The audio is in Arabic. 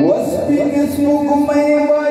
واسبق اسمكم أيما